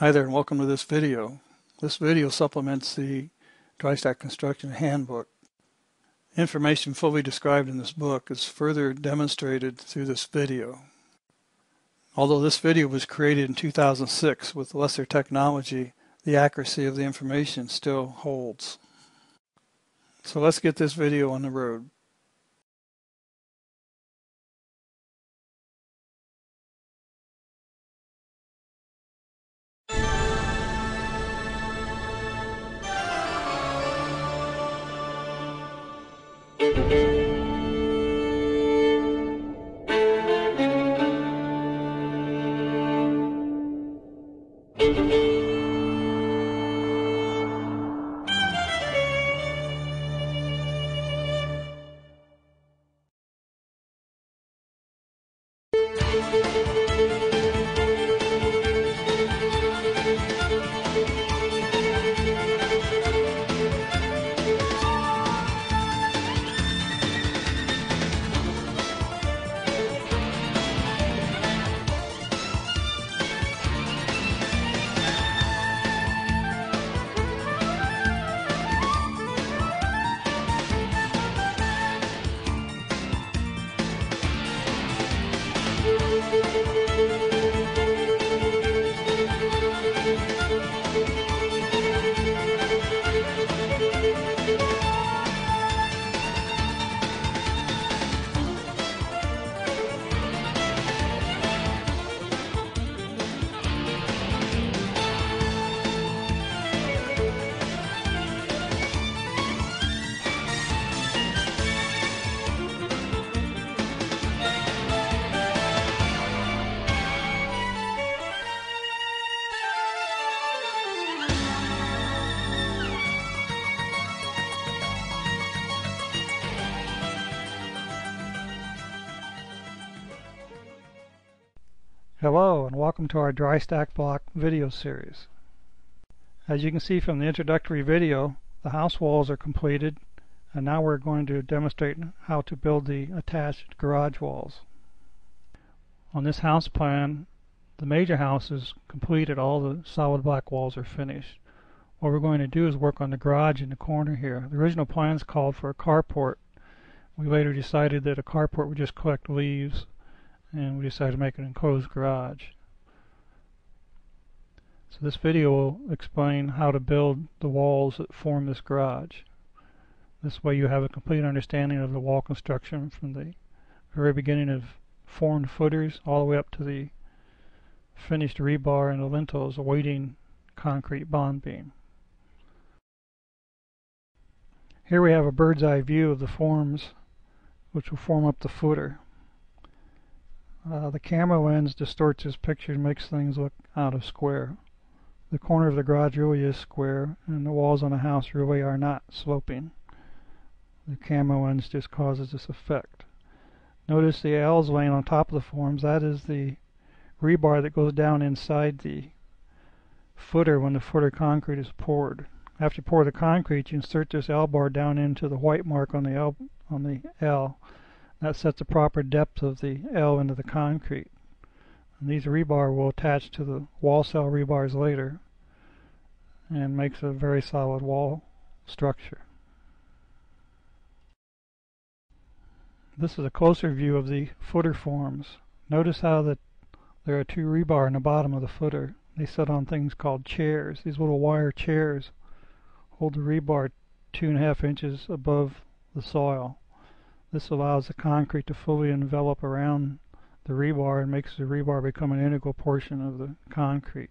Hi there and welcome to this video. This video supplements the Dry-Stack Construction Handbook. Information fully described in this book is further demonstrated through this video. Although this video was created in 2006 with lesser technology, the accuracy of the information still holds. So let's get this video on the road. Hello and welcome to our dry stack block video series. As you can see from the introductory video, the house walls are completed and now we're going to demonstrate how to build the attached garage walls. On this house plan, the major house is completed, all the solid block walls are finished. What we're going to do is work on the garage in the corner here. The original plans called for a carport. We later decided that a carport would just collect leaves and we decided to make an enclosed garage. So this video will explain how to build the walls that form this garage. This way you have a complete understanding of the wall construction from the very beginning of formed footers all the way up to the finished rebar and the lintels awaiting concrete bond beam. Here we have a bird's eye view of the forms which will form up the footer. Uh, the camera lens distorts this picture and makes things look out of square. The corner of the garage really is square and the walls on the house really are not sloping. The camera lens just causes this effect. Notice the L's laying on top of the forms. That is the rebar that goes down inside the footer when the footer concrete is poured. After you pour the concrete, you insert this L bar down into the white mark on the L on the L that sets the proper depth of the L into the concrete. And these rebar will attach to the wall cell rebars later and makes a very solid wall structure. This is a closer view of the footer forms. Notice how that there are two rebar in the bottom of the footer. They sit on things called chairs. These little wire chairs hold the rebar two and a half inches above the soil. This allows the concrete to fully envelop around the rebar and makes the rebar become an integral portion of the concrete.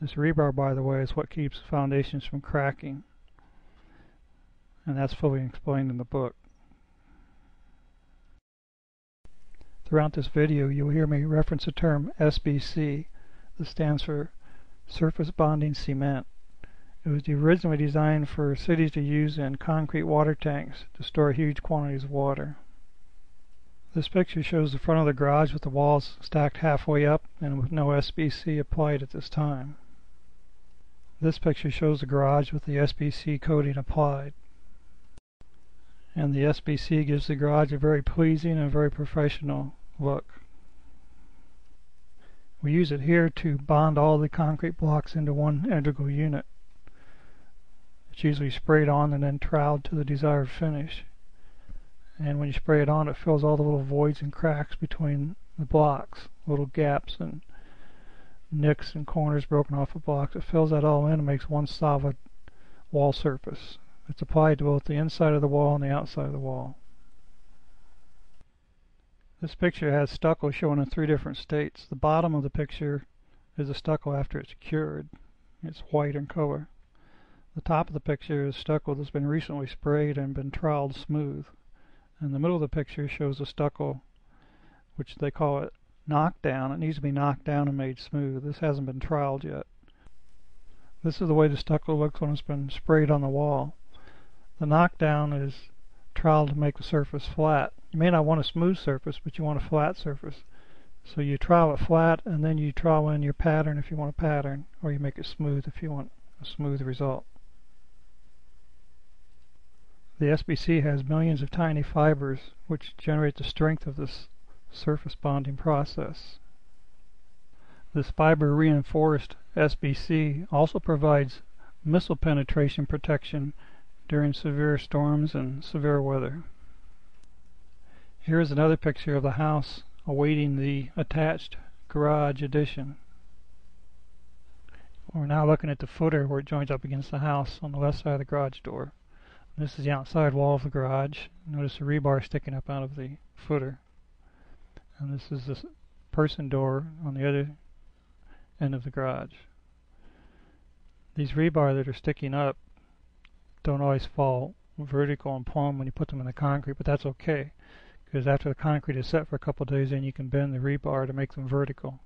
This rebar, by the way, is what keeps foundations from cracking. And that's fully explained in the book. Throughout this video, you'll hear me reference the term SBC. This stands for Surface Bonding Cement. It was originally designed for cities to use in concrete water tanks to store huge quantities of water. This picture shows the front of the garage with the walls stacked halfway up and with no SBC applied at this time. This picture shows the garage with the SBC coating applied. And the SBC gives the garage a very pleasing and very professional look. We use it here to bond all the concrete blocks into one integral unit. It's usually sprayed on and then troweled to the desired finish. And when you spray it on, it fills all the little voids and cracks between the blocks, little gaps and nicks and corners broken off of blocks. It fills that all in and makes one solid wall surface. It's applied to both the inside of the wall and the outside of the wall. This picture has stucco shown in three different states. The bottom of the picture is the stucco after it's cured. It's white in color. The top of the picture is stucco that's been recently sprayed and been troweled smooth. And the middle of the picture shows the stucco, which they call it knockdown. It needs to be knocked down and made smooth. This hasn't been troweled yet. This is the way the stucco looks when it's been sprayed on the wall. The knockdown is troweled to make the surface flat. You may not want a smooth surface, but you want a flat surface. So you trowel it flat, and then you trowel in your pattern if you want a pattern, or you make it smooth if you want a smooth result. The SBC has millions of tiny fibers which generate the strength of this surface bonding process. This fiber reinforced SBC also provides missile penetration protection during severe storms and severe weather. Here is another picture of the house awaiting the attached garage addition. We're now looking at the footer where it joins up against the house on the left side of the garage door. This is the outside wall of the garage. Notice the rebar sticking up out of the footer. And this is the person door on the other end of the garage. These rebar that are sticking up don't always fall vertical and plumb when you put them in the concrete, but that's okay because after the concrete is set for a couple days then you can bend the rebar to make them vertical.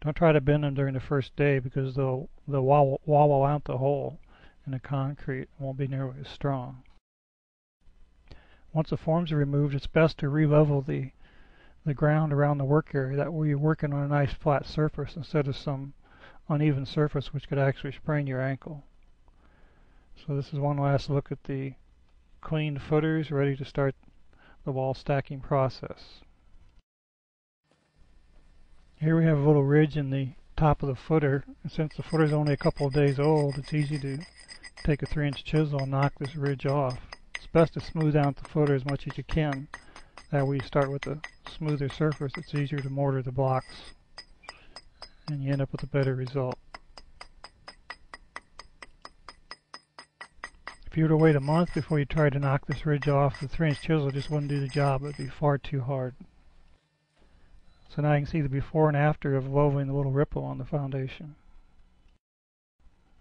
Don't try to bend them during the first day because they'll, they'll wobble, wobble out the hole in the concrete and won't be nearly as strong. Once the forms are removed, it's best to re-level the, the ground around the work area. That way you're working on a nice flat surface instead of some uneven surface which could actually sprain your ankle. So this is one last look at the cleaned footers ready to start the wall stacking process. Here we have a little ridge in the top of the footer. And since the footer is only a couple of days old, it's easy to take a 3 inch chisel and knock this ridge off best to smooth out the footer as much as you can. That way you start with a smoother surface, it's easier to mortar the blocks and you end up with a better result. If you were to wait a month before you tried to knock this ridge off, the 3 inch chisel just wouldn't do the job. It would be far too hard. So now you can see the before and after of leveling the little ripple on the foundation.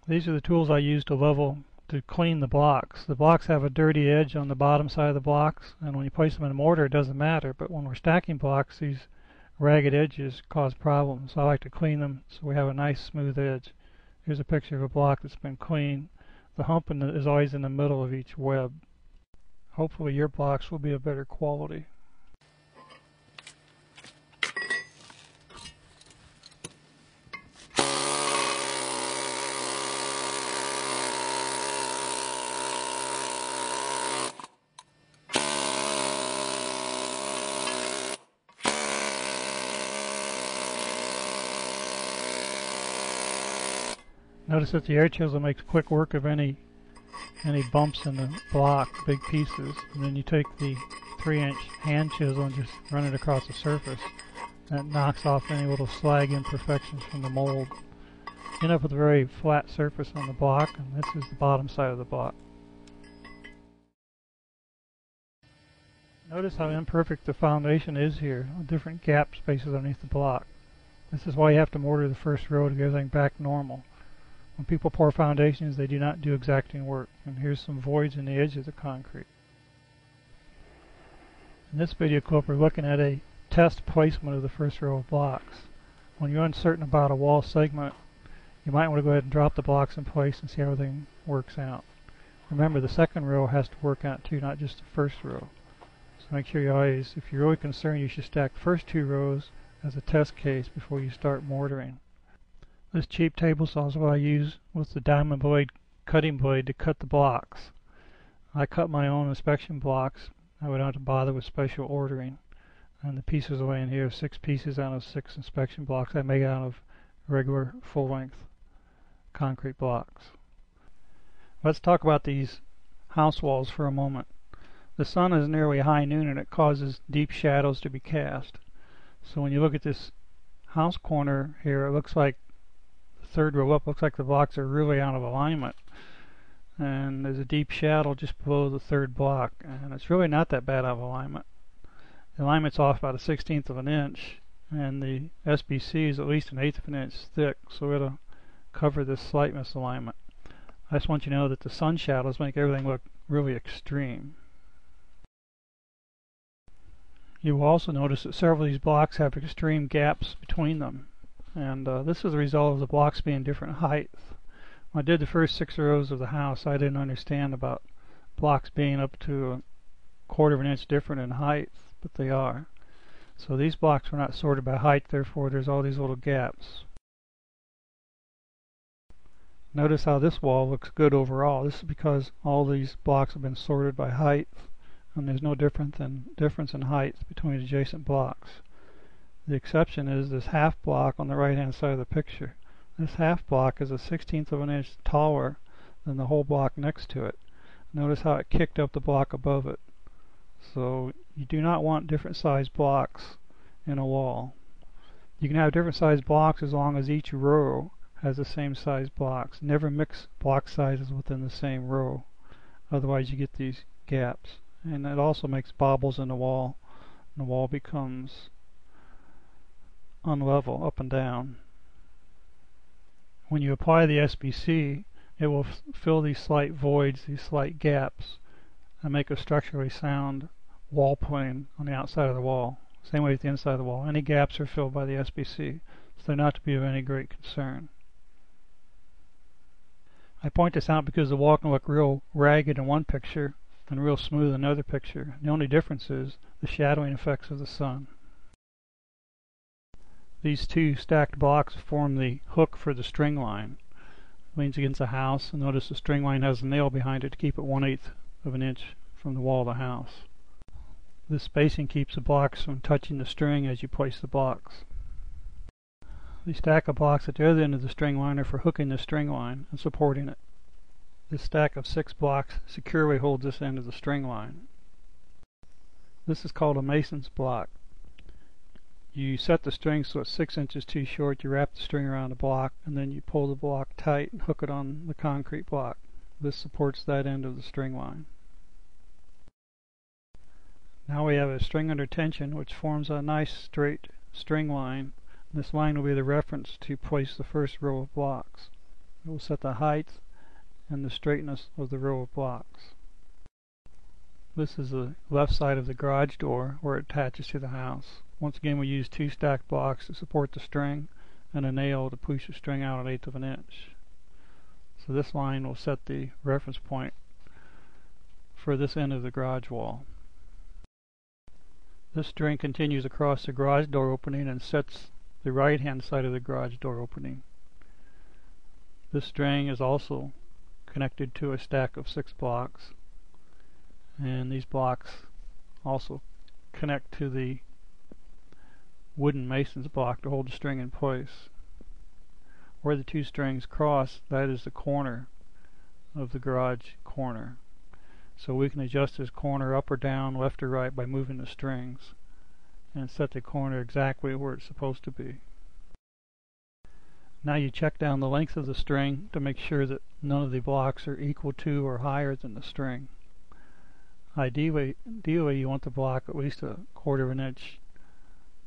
These are the tools I use to level to clean the blocks. The blocks have a dirty edge on the bottom side of the blocks, and when you place them in a mortar, it doesn't matter. But when we're stacking blocks, these ragged edges cause problems. So I like to clean them so we have a nice smooth edge. Here's a picture of a block that's been cleaned. The hump the, is always in the middle of each web. Hopefully your blocks will be of better quality. Notice that the air chisel makes quick work of any any bumps in the block, big pieces, and then you take the 3 inch hand chisel and just run it across the surface. That knocks off any little slag imperfections from the mold. You end up with a very flat surface on the block, and this is the bottom side of the block. Notice how imperfect the foundation is here, different gap spaces underneath the block. This is why you have to mortar the first row to get everything back normal. When people pour foundations, they do not do exacting work. And here's some voids in the edge of the concrete. In this video clip, we're looking at a test placement of the first row of blocks. When you're uncertain about a wall segment, you might want to go ahead and drop the blocks in place and see how everything works out. Remember, the second row has to work out too, not just the first row. So make sure you always, if you're really concerned, you should stack the first two rows as a test case before you start mortaring. This cheap table saw is what I use with the diamond blade cutting blade to cut the blocks. I cut my own inspection blocks. I would not have to bother with special ordering. And the pieces laying here, six pieces out of six inspection blocks I made out of regular full-length concrete blocks. Let's talk about these house walls for a moment. The sun is nearly high noon and it causes deep shadows to be cast. So when you look at this house corner here, it looks like third row up looks like the blocks are really out of alignment. And there's a deep shadow just below the third block, and it's really not that bad out of alignment. The alignment's off about a sixteenth of an inch, and the SBC is at least an eighth of an inch thick, so it'll cover this slight misalignment. I just want you to know that the sun shadows make everything look really extreme. You will also notice that several of these blocks have extreme gaps between them. And uh, this is a result of the blocks being different heights. When I did the first six rows of the house, I didn't understand about blocks being up to a quarter of an inch different in height, but they are. So these blocks were not sorted by height, therefore there's all these little gaps. Notice how this wall looks good overall. This is because all these blocks have been sorted by height and there's no difference in, difference in height between adjacent blocks. The exception is this half block on the right hand side of the picture. This half block is a sixteenth of an inch taller than the whole block next to it. Notice how it kicked up the block above it. So you do not want different sized blocks in a wall. You can have different sized blocks as long as each row has the same size blocks. Never mix block sizes within the same row. Otherwise you get these gaps and it also makes bobbles in the wall and the wall becomes unlevel up and down. When you apply the SBC it will fill these slight voids, these slight gaps and make a structurally sound wall plane on the outside of the wall. Same way with the inside of the wall. Any gaps are filled by the SBC, so they're not to be of any great concern. I point this out because the wall can look real ragged in one picture and real smooth in another picture. The only difference is the shadowing effects of the sun. These two stacked blocks form the hook for the string line. It leans against the house and notice the string line has a nail behind it to keep it one eighth of an inch from the wall of the house. This spacing keeps the blocks from touching the string as you place the blocks. The stack of blocks at the other end of the string line are for hooking the string line and supporting it. This stack of six blocks securely holds this end of the string line. This is called a mason's block. You set the string so it's six inches too short, you wrap the string around the block, and then you pull the block tight and hook it on the concrete block. This supports that end of the string line. Now we have a string under tension which forms a nice straight string line. This line will be the reference to place the first row of blocks. It will set the height and the straightness of the row of blocks. This is the left side of the garage door where it attaches to the house. Once again we use two stacked blocks to support the string and a nail to push the string out an eighth of an inch. So this line will set the reference point for this end of the garage wall. This string continues across the garage door opening and sets the right hand side of the garage door opening. This string is also connected to a stack of six blocks and these blocks also connect to the wooden mason's block to hold the string in place. Where the two strings cross, that is the corner of the garage corner. So we can adjust this corner up or down, left or right by moving the strings and set the corner exactly where it's supposed to be. Now you check down the length of the string to make sure that none of the blocks are equal to or higher than the string. Ideally, ideally you want the block at least a quarter of an inch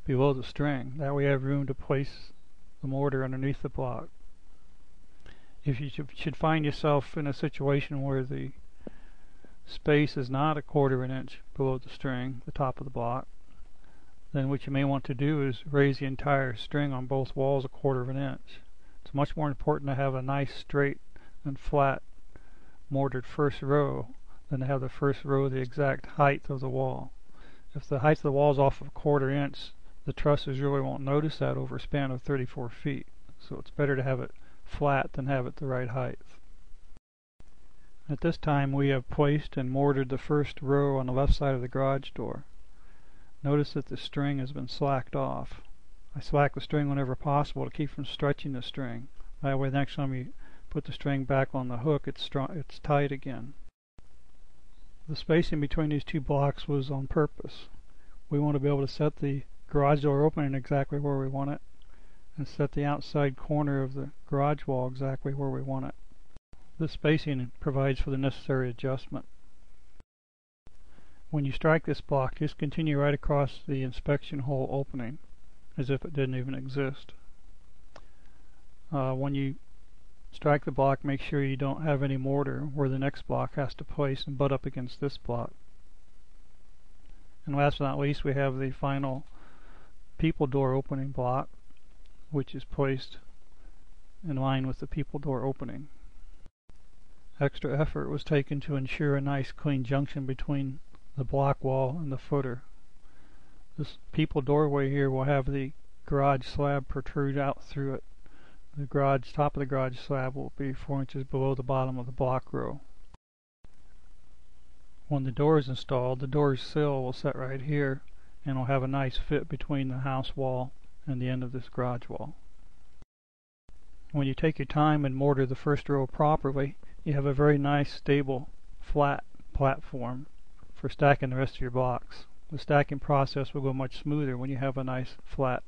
below the string. That way you have room to place the mortar underneath the block. If you should find yourself in a situation where the space is not a quarter of an inch below the string, the top of the block, then what you may want to do is raise the entire string on both walls a quarter of an inch. It's much more important to have a nice straight and flat mortared first row than to have the first row the exact height of the wall. If the height of the wall is off a quarter inch, the trusses really won't notice that over a span of 34 feet. So it's better to have it flat than have it the right height. At this time we have placed and mortared the first row on the left side of the garage door. Notice that the string has been slacked off. I slack the string whenever possible to keep from stretching the string. That way the next time you put the string back on the hook it's, it's tight again. The spacing between these two blocks was on purpose. We want to be able to set the garage door opening exactly where we want it and set the outside corner of the garage wall exactly where we want it. This spacing provides for the necessary adjustment. When you strike this block, just continue right across the inspection hole opening as if it didn't even exist. Uh, when you strike the block, make sure you don't have any mortar where the next block has to place and butt up against this block. And last but not least, we have the final people door opening block, which is placed in line with the people door opening. Extra effort was taken to ensure a nice clean junction between the block wall and the footer. This people doorway here will have the garage slab protrude out through it. The garage top of the garage slab will be 4 inches below the bottom of the block row. When the door is installed, the door's sill will set right here and will have a nice fit between the house wall and the end of this garage wall. When you take your time and mortar the first row properly, you have a very nice, stable, flat platform for stacking the rest of your blocks. The stacking process will go much smoother when you have a nice, flat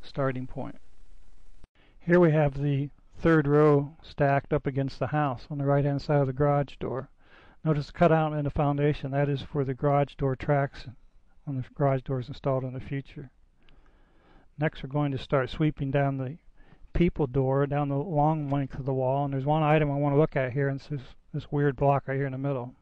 starting point. Here we have the third row stacked up against the house on the right hand side of the garage door. Notice the cutout in the foundation, that is for the garage door tracks when the garage door is installed in the future. Next we're going to start sweeping down the people door down the long length of the wall and there's one item I want to look at here and it's this, this weird block right here in the middle.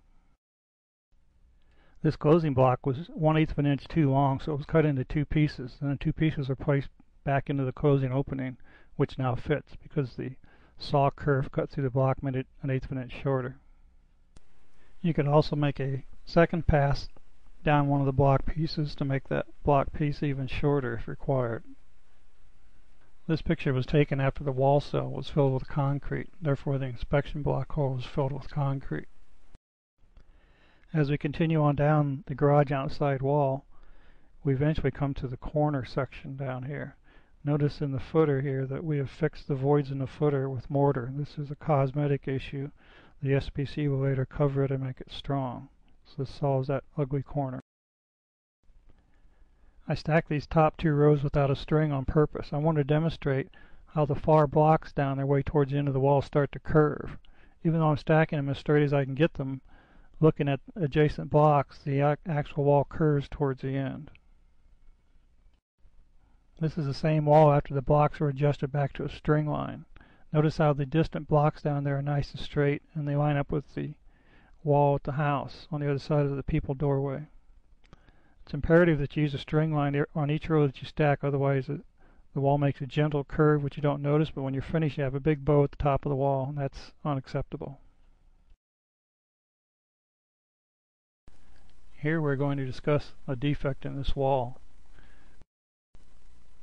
This closing block was one eighth of an inch too long so it was cut into two pieces and the two pieces are placed back into the closing opening which now fits because the saw kerf cut through the block made it an eighth of an inch shorter. You could also make a second pass down one of the block pieces to make that block piece even shorter if required. This picture was taken after the wall cell was filled with concrete, therefore the inspection block hole was filled with concrete. As we continue on down the garage outside wall, we eventually come to the corner section down here. Notice in the footer here that we have fixed the voids in the footer with mortar. This is a cosmetic issue. The SBC will later cover it and make it strong. So this solves that ugly corner. I stacked these top two rows without a string on purpose. I want to demonstrate how the far blocks down their way towards the end of the wall start to curve. Even though I'm stacking them as straight as I can get them, looking at adjacent blocks, the actual wall curves towards the end. This is the same wall after the blocks are adjusted back to a string line. Notice how the distant blocks down there are nice and straight and they line up with the wall at the house on the other side of the people doorway. It's imperative that you use a string line on each row that you stack, otherwise it, the wall makes a gentle curve which you don't notice, but when you're finished you have a big bow at the top of the wall and that's unacceptable. Here we're going to discuss a defect in this wall.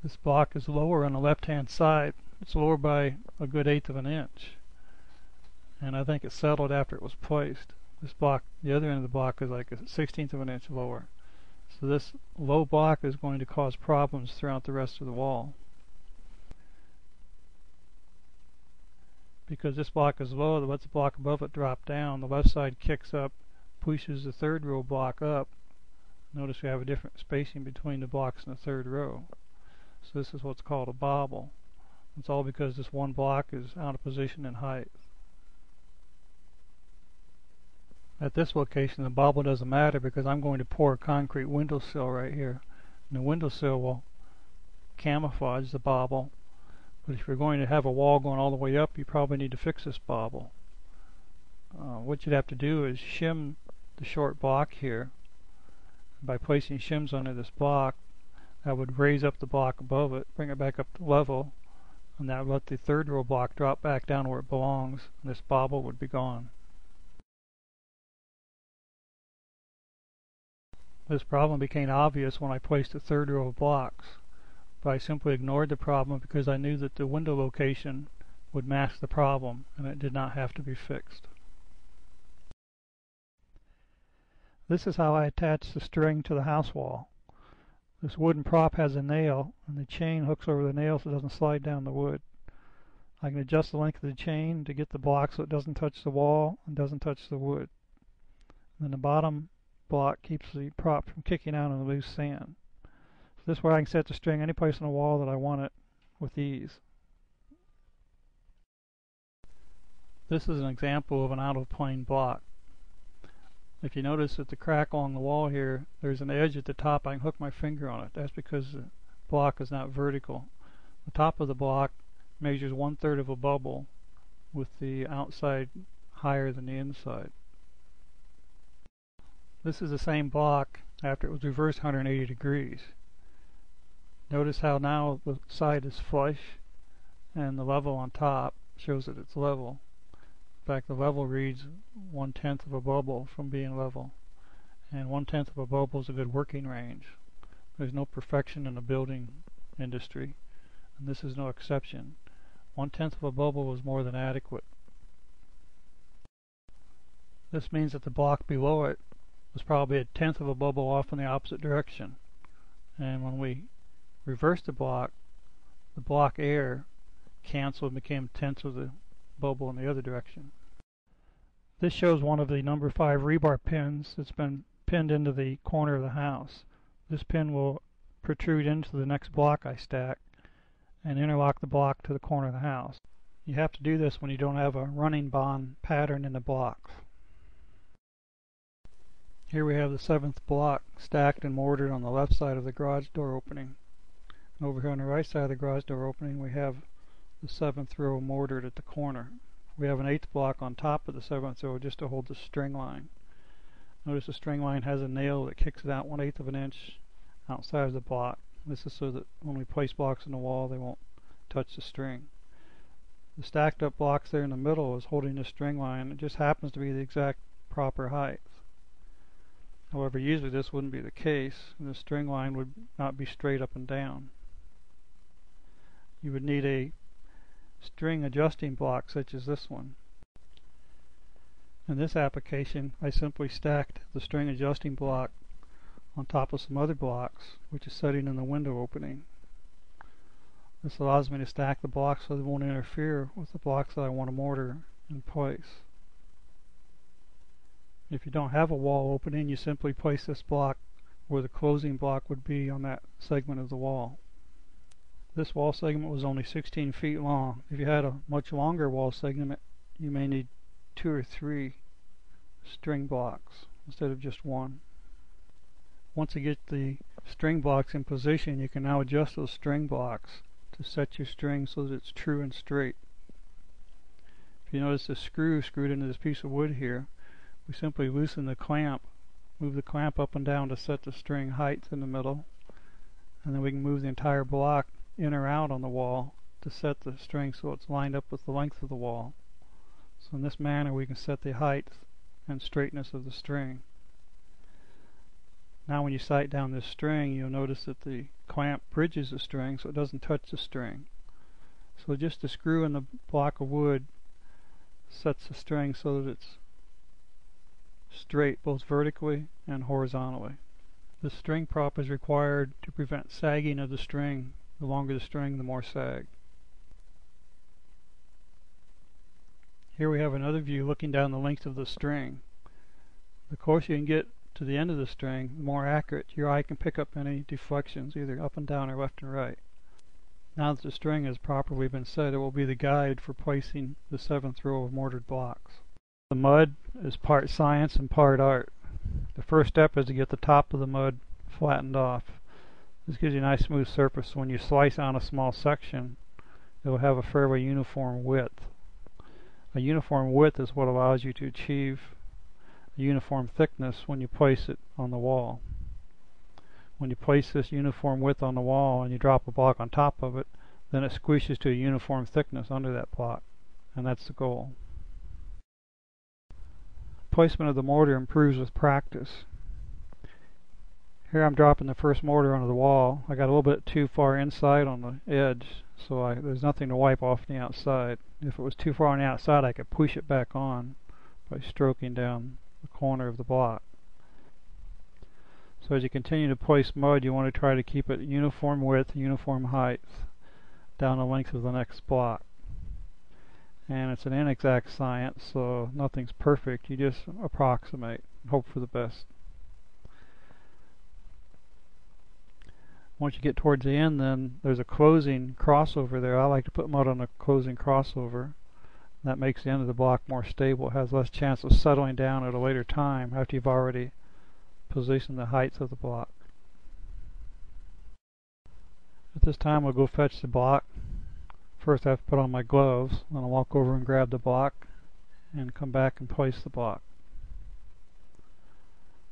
This block is lower on the left hand side. It's lower by a good eighth of an inch. And I think it settled after it was placed. This block, the other end of the block is like a sixteenth of an inch lower. So this low block is going to cause problems throughout the rest of the wall. Because this block is low, the block above it drop down. The left side kicks up, pushes the third row block up. Notice we have a different spacing between the blocks in the third row. So this is what's called a bobble. It's all because this one block is out of position in height. At this location the bobble doesn't matter because I'm going to pour a concrete windowsill right here. And the windowsill will camouflage the bobble. But if you're going to have a wall going all the way up, you probably need to fix this bobble. Uh, what you'd have to do is shim the short block here. By placing shims under this block, that would raise up the block above it, bring it back up to level, and that would let the third row block drop back down where it belongs, and this bobble would be gone. This problem became obvious when I placed a third row of blocks, but I simply ignored the problem because I knew that the window location would mask the problem and it did not have to be fixed. This is how I attach the string to the house wall. This wooden prop has a nail and the chain hooks over the nail so it doesn't slide down the wood. I can adjust the length of the chain to get the block so it doesn't touch the wall and doesn't touch the wood. And then the bottom block keeps the prop from kicking out in the loose sand. So this way I can set the string any place on the wall that I want it with ease. This is an example of an out of plane block. If you notice at the crack along the wall here, there's an edge at the top. I can hook my finger on it. That's because the block is not vertical. The top of the block measures one third of a bubble with the outside higher than the inside. This is the same block after it was reversed 180 degrees. Notice how now the side is flush and the level on top shows that it's level. In fact, the level reads one tenth of a bubble from being level. And one tenth of a bubble is a good working range. There's no perfection in the building industry, and this is no exception. One tenth of a bubble was more than adequate. This means that the block below it was probably a tenth of a bubble off in the opposite direction. And when we reversed the block, the block air canceled and became tenths of the bubble in the other direction. This shows one of the number 5 rebar pins that's been pinned into the corner of the house. This pin will protrude into the next block I stack and interlock the block to the corner of the house. You have to do this when you don't have a running bond pattern in the blocks. Here we have the seventh block stacked and mortared on the left side of the garage door opening. And over here on the right side of the garage door opening we have the seventh row mortared at the corner. We have an eighth block on top of the seventh row just to hold the string line. Notice the string line has a nail that kicks it out one eighth of an inch outside of the block. This is so that when we place blocks in the wall, they won't touch the string. The stacked up blocks there in the middle is holding the string line. It just happens to be the exact proper height. However, usually this wouldn't be the case. And the string line would not be straight up and down. You would need a string adjusting block such as this one. In this application, I simply stacked the string adjusting block on top of some other blocks, which is setting in the window opening. This allows me to stack the blocks so they won't interfere with the blocks that I want to mortar in place. If you don't have a wall opening, you simply place this block where the closing block would be on that segment of the wall. This wall segment was only 16 feet long. If you had a much longer wall segment, you may need two or three string blocks instead of just one. Once you get the string blocks in position, you can now adjust those string blocks to set your string so that it's true and straight. If you notice the screw screwed into this piece of wood here, we simply loosen the clamp, move the clamp up and down to set the string height in the middle, and then we can move the entire block in or out on the wall to set the string so it's lined up with the length of the wall. So in this manner we can set the height and straightness of the string. Now when you sight down this string, you'll notice that the clamp bridges the string so it doesn't touch the string. So just a screw in the block of wood sets the string so that it's straight both vertically and horizontally. The string prop is required to prevent sagging of the string. The longer the string, the more sag. Here we have another view looking down the length of the string. The closer you can get to the end of the string, the more accurate your eye can pick up any deflections, either up and down or left and right. Now that the string has properly been set, it will be the guide for placing the seventh row of mortared blocks. The mud is part science and part art. The first step is to get the top of the mud flattened off. This gives you a nice smooth surface. When you slice on a small section, it will have a fairly uniform width. A uniform width is what allows you to achieve a uniform thickness when you place it on the wall. When you place this uniform width on the wall and you drop a block on top of it, then it squishes to a uniform thickness under that block, and that's the goal. Placement of the mortar improves with practice. Here I'm dropping the first mortar onto the wall. I got a little bit too far inside on the edge, so I, there's nothing to wipe off the outside. If it was too far on the outside, I could push it back on by stroking down the corner of the block. So as you continue to place mud, you want to try to keep it uniform width, uniform height down the length of the next block. And it's an inexact science, so nothing's perfect. You just approximate, hope for the best. Once you get towards the end, then there's a closing crossover there. I like to put mud on a closing crossover. That makes the end of the block more stable. Has less chance of settling down at a later time after you've already positioned the heights of the block. At this time I'll go fetch the block. First I have to put on my gloves, then I'll walk over and grab the block and come back and place the block.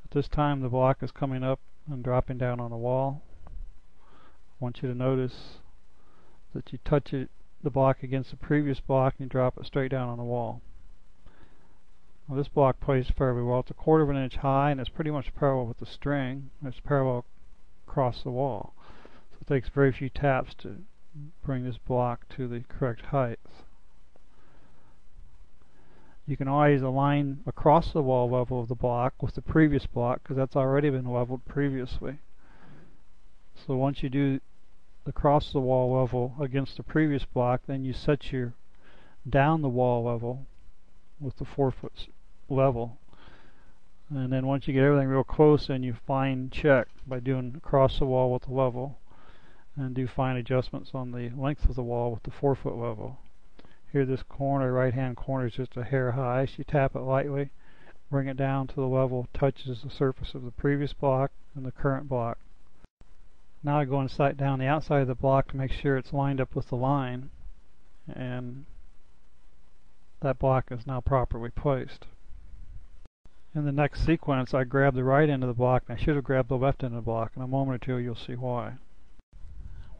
At this time the block is coming up and dropping down on the wall. I want you to notice that you touch it, the block against the previous block and you drop it straight down on the wall. This block plays fairly well. It's a quarter of an inch high and it's pretty much parallel with the string. It's parallel across the wall. So it takes very few taps to bring this block to the correct height. You can always align across the wall level of the block with the previous block because that's already been leveled previously. So once you do the cross the wall level against the previous block, then you set your down the wall level with the four foot level. And then once you get everything real close, then you fine check by doing across the wall with the level and do fine adjustments on the length of the wall with the four foot level. Here this corner, right hand corner is just a hair high. So you tap it lightly, bring it down to the level touches the surface of the previous block and the current block. Now I go and sight down the outside of the block to make sure it's lined up with the line and that block is now properly placed. In the next sequence, I grab the right end of the block, and I should have grabbed the left end of the block. In a moment or two, you'll see why.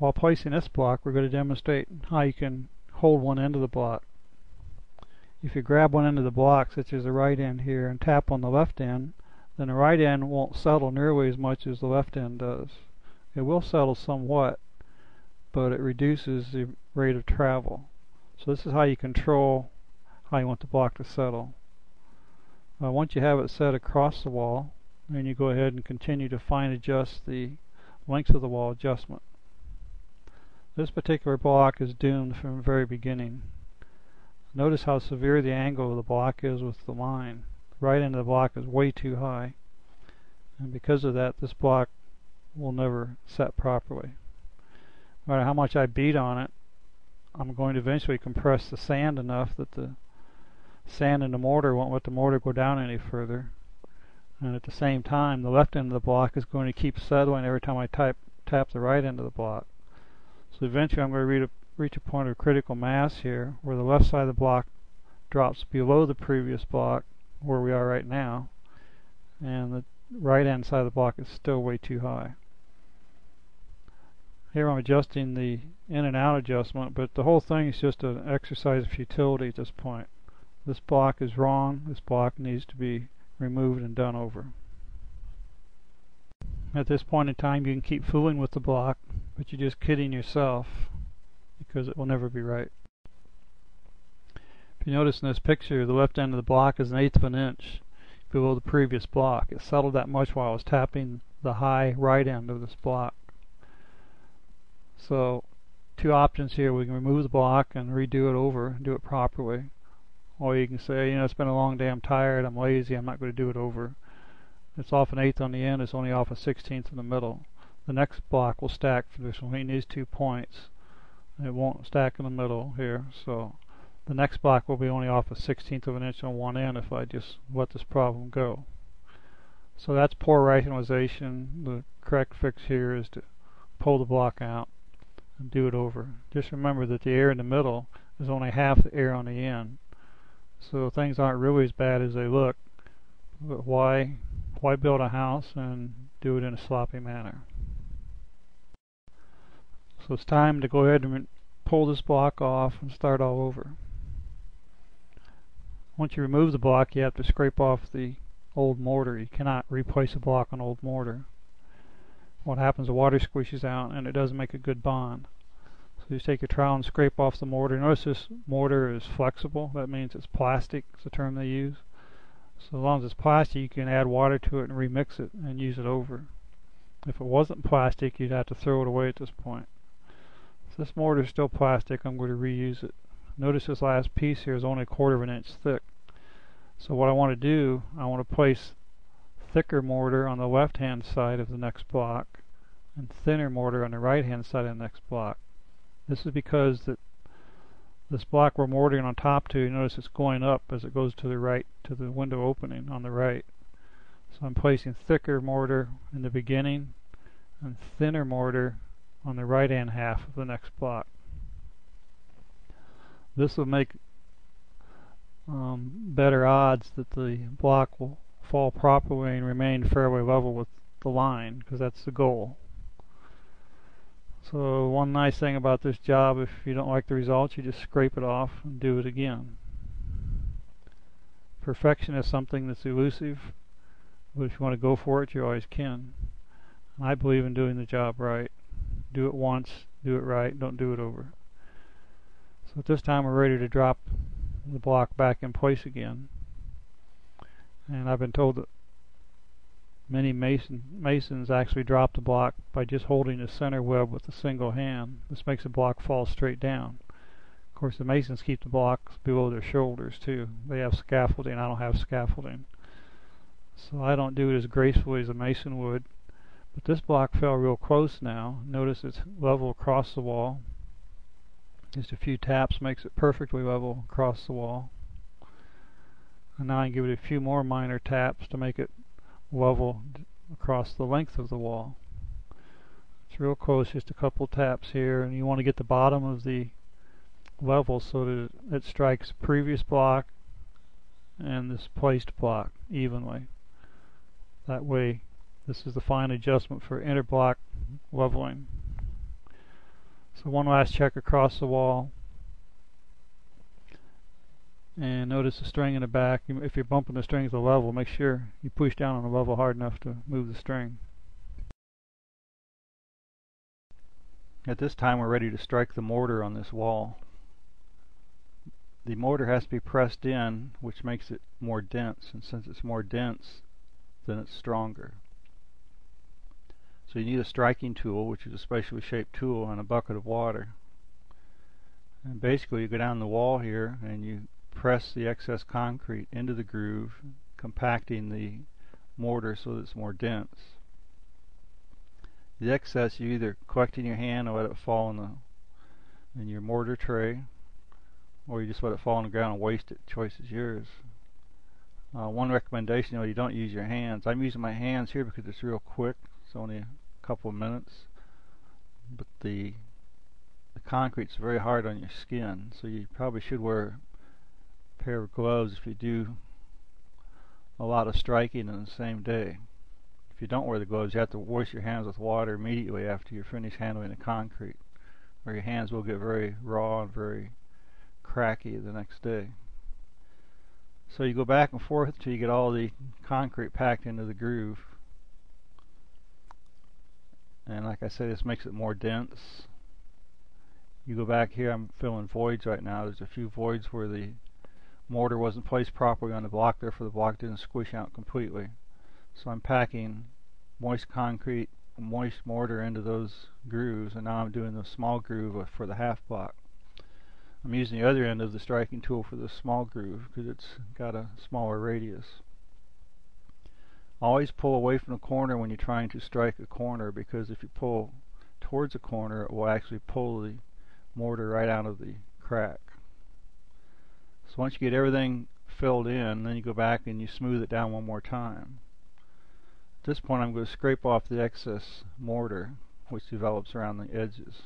While placing this block, we're going to demonstrate how you can hold one end of the block. If you grab one end of the block, such as the right end here, and tap on the left end, then the right end won't settle nearly as much as the left end does. It will settle somewhat, but it reduces the rate of travel. So this is how you control how you want the block to settle. Uh, once you have it set across the wall, then you go ahead and continue to fine adjust the length of the wall adjustment. This particular block is doomed from the very beginning. Notice how severe the angle of the block is with the line. The right end of the block is way too high. And because of that, this block will never set properly. No matter how much I beat on it, I'm going to eventually compress the sand enough that the sand in the mortar won't let the mortar go down any further. And at the same time, the left end of the block is going to keep settling every time I type, tap the right end of the block. So eventually I'm going to reach a point of critical mass here where the left side of the block drops below the previous block where we are right now and the right hand side of the block is still way too high. Here I'm adjusting the in and out adjustment but the whole thing is just an exercise of futility at this point. This block is wrong. This block needs to be removed and done over. At this point in time, you can keep fooling with the block, but you're just kidding yourself because it will never be right. If you notice in this picture, the left end of the block is an eighth of an inch below the previous block. It settled that much while I was tapping the high right end of this block. So, two options here. We can remove the block and redo it over and do it properly. Or you can say, you know, it's been a long day, I'm tired, I'm lazy, I'm not going to do it over. It's off an eighth on the end, it's only off a sixteenth in the middle. The next block will stack between these two points. It won't stack in the middle here, so the next block will be only off a sixteenth of an inch on one end if I just let this problem go. So that's poor rationalization. The correct fix here is to pull the block out and do it over. Just remember that the air in the middle is only half the air on the end. So things aren't really as bad as they look. But why, why build a house and do it in a sloppy manner? So it's time to go ahead and pull this block off and start all over. Once you remove the block, you have to scrape off the old mortar. You cannot replace a block on old mortar. What happens, the water squishes out and it doesn't make a good bond. So you take your trowel and scrape off the mortar. Notice this mortar is flexible. That means it's plastic. It's the term they use. So long as it's plastic, you can add water to it and remix it and use it over. If it wasn't plastic, you'd have to throw it away at this point. So this mortar is still plastic. I'm going to reuse it. Notice this last piece here is only a quarter of an inch thick. So what I want to do, I want to place thicker mortar on the left hand side of the next block and thinner mortar on the right hand side of the next block. This is because that this block we're mortaring on top to, you notice it's going up as it goes to the right, to the window opening on the right. So I'm placing thicker mortar in the beginning and thinner mortar on the right hand half of the next block. This will make um, better odds that the block will fall properly and remain fairly level with the line because that's the goal. So one nice thing about this job, if you don't like the results, you just scrape it off and do it again. Perfection is something that's elusive, but if you want to go for it, you always can. I believe in doing the job right. Do it once, do it right, don't do it over. So at this time we're ready to drop the block back in place again. And I've been told that many mason, masons actually drop the block by just holding the center web with a single hand. This makes the block fall straight down. Of course the masons keep the blocks below their shoulders too. They have scaffolding, I don't have scaffolding. So I don't do it as gracefully as a mason would. But this block fell real close now. Notice it's level across the wall. Just a few taps makes it perfectly level across the wall. And now I can give it a few more minor taps to make it level across the length of the wall. It's real close, just a couple taps here, and you want to get the bottom of the level so that it strikes previous block and this placed block evenly. That way, this is the fine adjustment for interblock leveling. So one last check across the wall. And notice the string in the back. If you're bumping the strings to the level, make sure you push down on the level hard enough to move the string. At this time we're ready to strike the mortar on this wall. The mortar has to be pressed in, which makes it more dense, and since it's more dense, then it's stronger. So you need a striking tool, which is a specially shaped tool, and a bucket of water. And basically you go down the wall here and you press the excess concrete into the groove, compacting the mortar so that it's more dense. The excess you either collect in your hand or let it fall in the in your mortar tray, or you just let it fall on the ground and waste it. Choice is yours. Uh, one recommendation, you don't use your hands. I'm using my hands here because it's real quick. It's only a couple of minutes. But the the concrete's very hard on your skin, so you probably should wear pair of gloves if you do a lot of striking in the same day. If you don't wear the gloves, you have to wash your hands with water immediately after you're finished handling the concrete, or your hands will get very raw and very cracky the next day. So you go back and forth till you get all the concrete packed into the groove. And like I said, this makes it more dense. You go back here, I'm filling voids right now. There's a few voids where the mortar wasn't placed properly on the block, therefore the block didn't squish out completely. So I'm packing moist concrete, moist mortar into those grooves, and now I'm doing the small groove for the half block. I'm using the other end of the striking tool for the small groove because it's got a smaller radius. Always pull away from the corner when you're trying to strike a corner because if you pull towards a corner it will actually pull the mortar right out of the crack. So once you get everything filled in then you go back and you smooth it down one more time. At this point I'm going to scrape off the excess mortar which develops around the edges.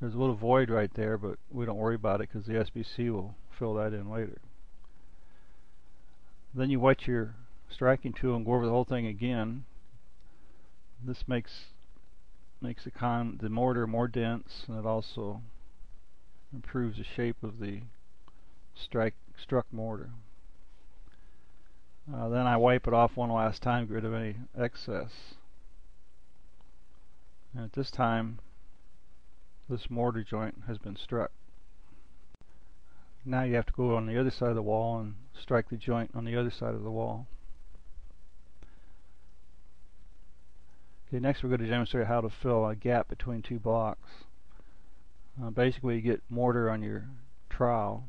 There's a little void right there, but we don't worry about it because the SBC will fill that in later. Then you wet your striking tool and go over the whole thing again. This makes makes the con the mortar more dense, and it also improves the shape of the strike struck mortar. Uh, then I wipe it off one last time, get rid of any excess. And at this time, this mortar joint has been struck. Now you have to go on the other side of the wall and strike the joint on the other side of the wall. Okay, next we're going to demonstrate how to fill a gap between two blocks. Uh, basically, you get mortar on your trowel,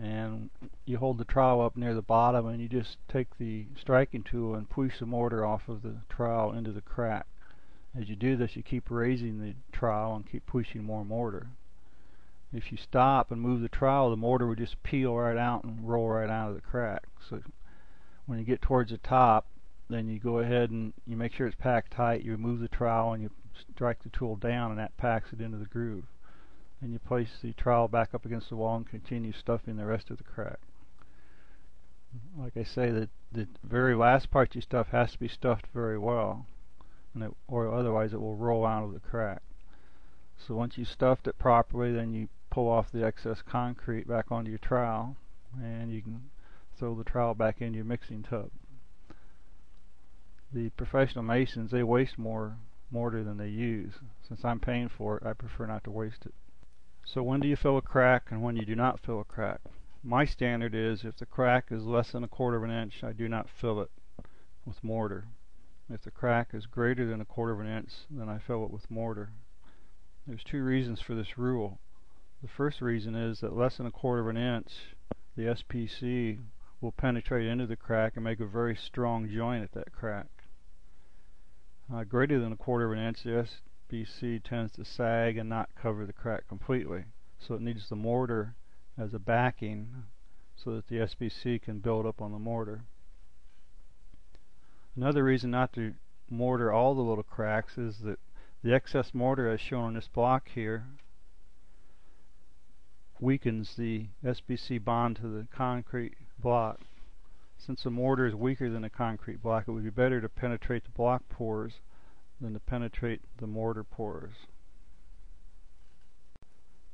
and you hold the trowel up near the bottom, and you just take the striking tool and push the mortar off of the trowel into the crack. As you do this, you keep raising the trowel and keep pushing more mortar. If you stop and move the trowel, the mortar would just peel right out and roll right out of the crack. So when you get towards the top, then you go ahead and you make sure it's packed tight. You remove the trowel and you strike the tool down and that packs it into the groove. And you place the trowel back up against the wall and continue stuffing the rest of the crack. Like I say, the, the very last part you stuff has to be stuffed very well, it, or otherwise it will roll out of the crack. So once you've stuffed it properly, then you pull off the excess concrete back onto your trowel, and you can throw the trowel back into your mixing tub the professional masons, they waste more mortar than they use. Since I'm paying for it, I prefer not to waste it. So when do you fill a crack and when you do not fill a crack? My standard is if the crack is less than a quarter of an inch, I do not fill it with mortar. If the crack is greater than a quarter of an inch, then I fill it with mortar. There's two reasons for this rule. The first reason is that less than a quarter of an inch, the SBC will penetrate into the crack and make a very strong joint at that crack. Uh, greater than a quarter of an inch, the SBC tends to sag and not cover the crack completely. So it needs the mortar as a backing so that the SBC can build up on the mortar. Another reason not to mortar all the little cracks is that the excess mortar as shown on this block here weakens the SBC bond to the concrete block. Since the mortar is weaker than a concrete block, it would be better to penetrate the block pores than to penetrate the mortar pores.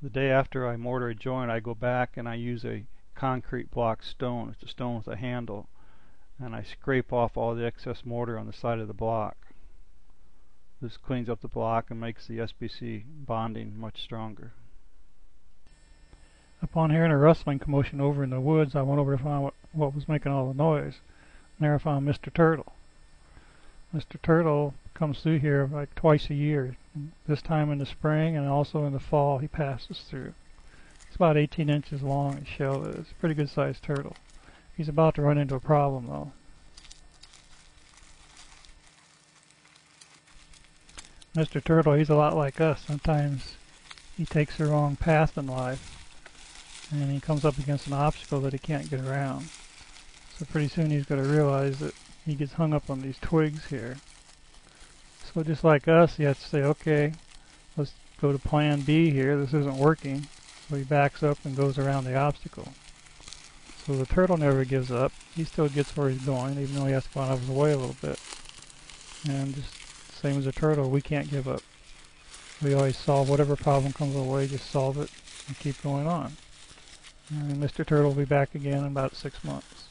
The day after I mortar a joint, I go back and I use a concrete block stone. It's a stone with a handle. And I scrape off all the excess mortar on the side of the block. This cleans up the block and makes the SBC bonding much stronger. Upon hearing a rustling commotion over in the woods, I went over to find what, what was making all the noise. And there I found Mr. Turtle. Mr. Turtle comes through here like twice a year. This time in the spring and also in the fall he passes through. It's about 18 inches long, his shell is. Pretty good sized turtle. He's about to run into a problem though. Mr. Turtle, he's a lot like us. Sometimes he takes the wrong path in life and he comes up against an obstacle that he can't get around. So pretty soon he's going to realize that he gets hung up on these twigs here. So just like us, he has to say, okay, let's go to plan B here. This isn't working. So he backs up and goes around the obstacle. So the turtle never gives up. He still gets where he's going, even though he has to go out of the way a little bit. And just same as a turtle, we can't give up. We always solve whatever problem comes our way, just solve it and keep going on. And Mr. Turtle will be back again in about six months.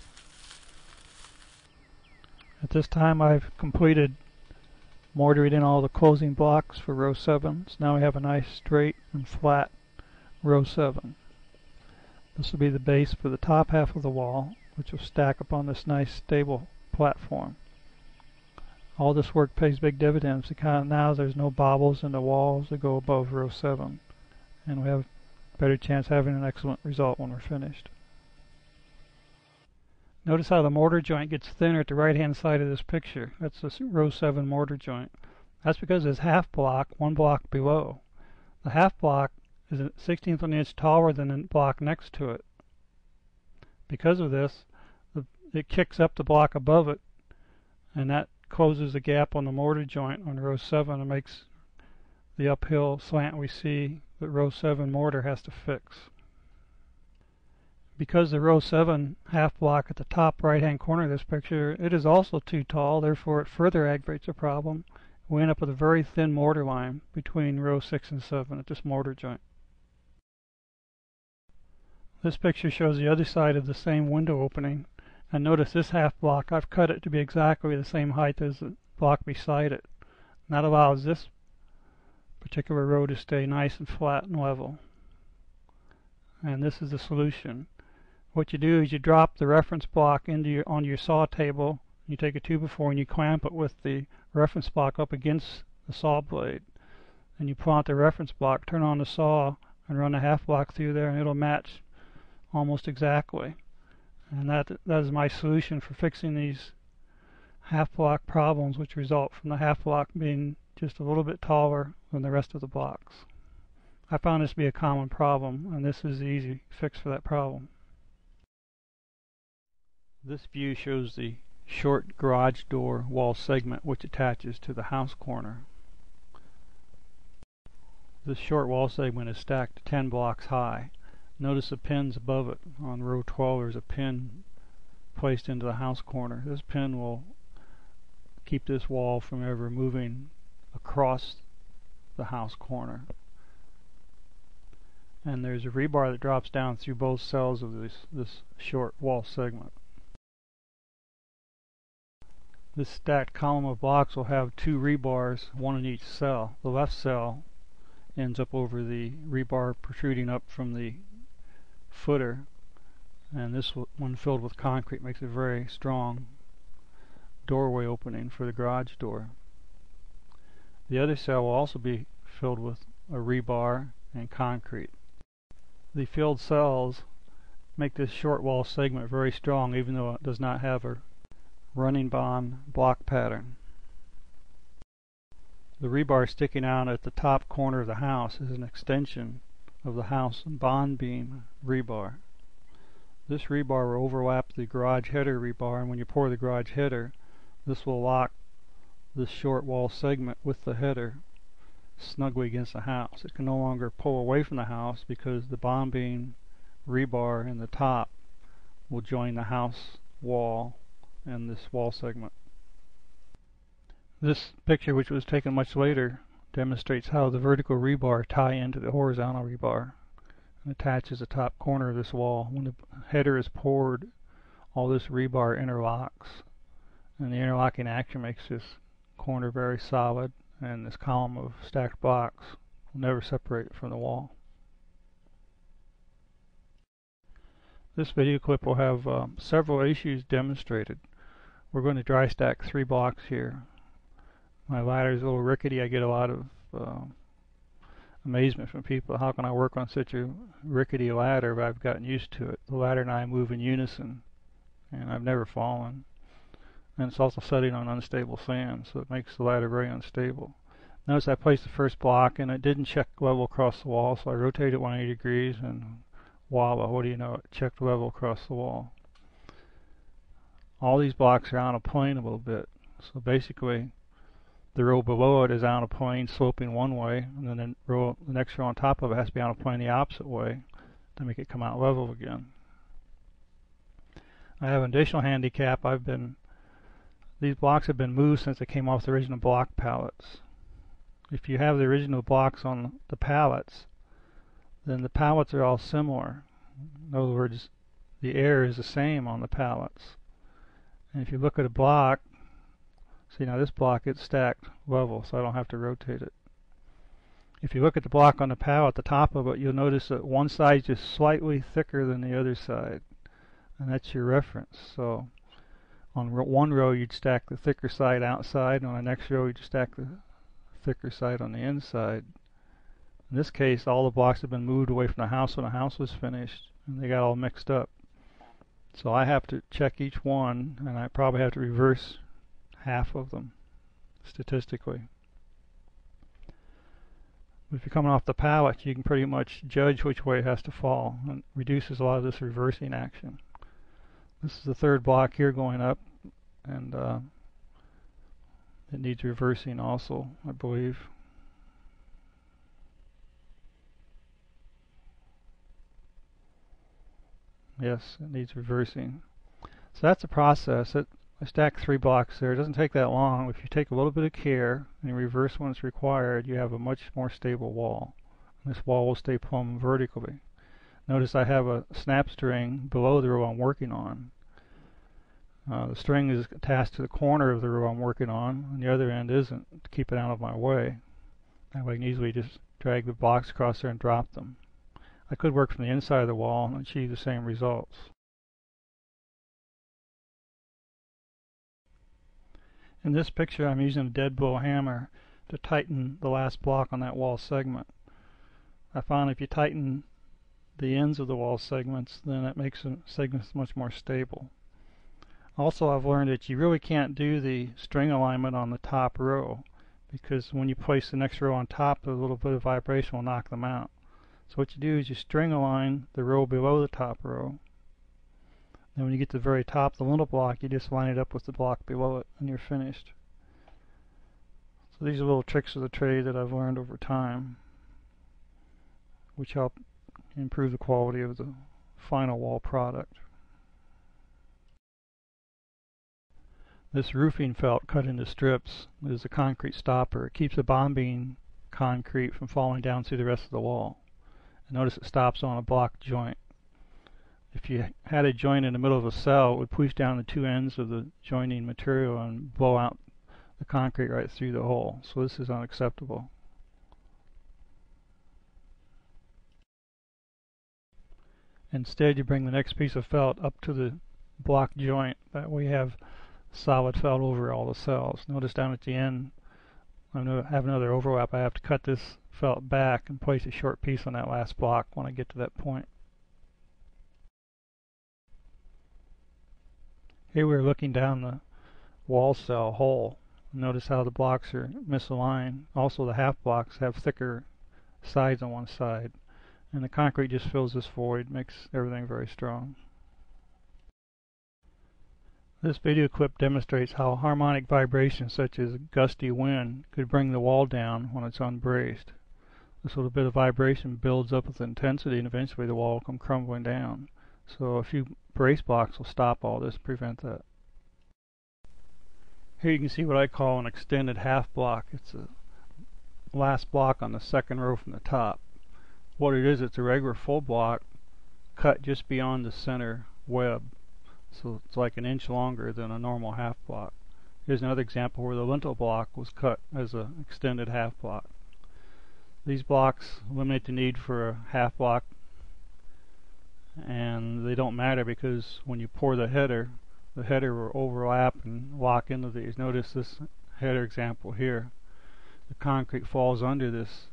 At this time I've completed mortaring in all the closing blocks for row 7. So now we have a nice straight and flat row 7. This will be the base for the top half of the wall, which will stack upon this nice stable platform. All this work pays big dividends because now there's no bobbles in the walls that go above row 7. And we have better chance having an excellent result when we're finished. Notice how the mortar joint gets thinner at the right hand side of this picture. That's the row 7 mortar joint. That's because it's half block, one block below. The half block is a 16th of an inch taller than the block next to it. Because of this, the, it kicks up the block above it, and that closes the gap on the mortar joint on row 7 and makes the uphill slant we see that row 7 mortar has to fix. Because the row 7 half block at the top right hand corner of this picture, it is also too tall, therefore it further aggravates the problem. We end up with a very thin mortar line between row 6 and 7 at this mortar joint. This picture shows the other side of the same window opening. And notice this half block, I've cut it to be exactly the same height as the block beside it. And that allows this particular row to stay nice and flat and level. And this is the solution. What you do is you drop the reference block into your on your saw table. You take a 2x4 and you clamp it with the reference block up against the saw blade. And you out the reference block, turn on the saw, and run a half block through there and it'll match almost exactly. And that that is my solution for fixing these half block problems which result from the half block being just a little bit taller than the rest of the blocks. I found this to be a common problem and this is the easy fix for that problem. This view shows the short garage door wall segment which attaches to the house corner. This short wall segment is stacked 10 blocks high. Notice the pins above it. On row 12 there's a pin placed into the house corner. This pin will keep this wall from ever moving across the house corner. And there's a rebar that drops down through both cells of this, this short wall segment. This stacked column of blocks will have two rebars, one in each cell. The left cell ends up over the rebar protruding up from the footer and this one filled with concrete makes a very strong doorway opening for the garage door. The other cell will also be filled with a rebar and concrete. The filled cells make this short wall segment very strong even though it does not have a running bond block pattern. The rebar sticking out at the top corner of the house is an extension of the house bond beam rebar. This rebar will overlap the garage header rebar and when you pour the garage header this will lock this short wall segment with the header snugly against the house. It can no longer pull away from the house because the bond beam rebar in the top will join the house wall and this wall segment. This picture, which was taken much later, demonstrates how the vertical rebar tie into the horizontal rebar and attaches the top corner of this wall. When the header is poured, all this rebar interlocks and the interlocking action makes this corner very solid and this column of stacked blocks will never separate from the wall. This video clip will have um, several issues demonstrated. We're going to dry stack three blocks here my ladder is a little rickety. I get a lot of uh, amazement from people. How can I work on such a rickety ladder? But I've gotten used to it. The ladder and I move in unison, and I've never fallen. And it's also setting on unstable sand, so it makes the ladder very unstable. Notice I placed the first block, and it didn't check level across the wall, so I rotated it 180 degrees, and voila, what do you know, it checked level across the wall. All these blocks are on a plane a little bit, so basically the row below it is on a plane sloping one way, and then the row, the next row on top of it has to be on a plane the opposite way to make it come out level again. I have an additional handicap. I've been these blocks have been moved since they came off the original block pallets. If you have the original blocks on the pallets, then the pallets are all similar. In other words, the air is the same on the pallets. And if you look at a block See now this block it's stacked level so I don't have to rotate it. If you look at the block on the pallet at the top of it you'll notice that one side is just slightly thicker than the other side and that's your reference. So on one row you'd stack the thicker side outside and on the next row you'd stack the thicker side on the inside. In this case all the blocks have been moved away from the house when the house was finished and they got all mixed up. So I have to check each one and I probably have to reverse half of them statistically. If you're coming off the pallet, you can pretty much judge which way it has to fall and reduces a lot of this reversing action. This is the third block here going up and uh, it needs reversing also, I believe. Yes, it needs reversing. So that's a process. It I stack three blocks there. It doesn't take that long. If you take a little bit of care and reverse when it's required, you have a much more stable wall. And this wall will stay plumb vertically. Notice I have a snap string below the row I'm working on. Uh, the string is attached to the corner of the row I'm working on, and the other end isn't, to keep it out of my way. That way I can easily just drag the blocks across there and drop them. I could work from the inside of the wall and achieve the same results. In this picture I'm using a dead blow hammer to tighten the last block on that wall segment. I found if you tighten the ends of the wall segments then it makes the segments much more stable. Also I've learned that you really can't do the string alignment on the top row because when you place the next row on top a little bit of vibration will knock them out. So what you do is you string align the row below the top row. Then when you get to the very top of the little block, you just line it up with the block below it and you're finished. So these are little tricks of the trade that I've learned over time, which help improve the quality of the final wall product. This roofing felt cut into strips is a concrete stopper. It keeps the beam concrete from falling down through the rest of the wall. Notice it stops on a block joint. If you had a joint in the middle of a cell, it would push down the two ends of the joining material and blow out the concrete right through the hole. So this is unacceptable. Instead, you bring the next piece of felt up to the block joint that we have solid felt over all the cells. Notice down at the end, I have another overlap. I have to cut this felt back and place a short piece on that last block when I get to that point. Here we're looking down the wall cell hole. Notice how the blocks are misaligned. Also the half blocks have thicker sides on one side. And the concrete just fills this void, makes everything very strong. This video clip demonstrates how harmonic vibrations such as gusty wind could bring the wall down when it's unbraced. This little bit of vibration builds up with intensity and eventually the wall will come crumbling down. So a few brace blocks will stop all this, prevent that. Here you can see what I call an extended half block. It's a last block on the second row from the top. What it is, it's a regular full block cut just beyond the center web. So it's like an inch longer than a normal half block. Here's another example where the lintel block was cut as an extended half block. These blocks eliminate the need for a half block and they don't matter because when you pour the header, the header will overlap and lock into these. Notice this header example here. The concrete falls under this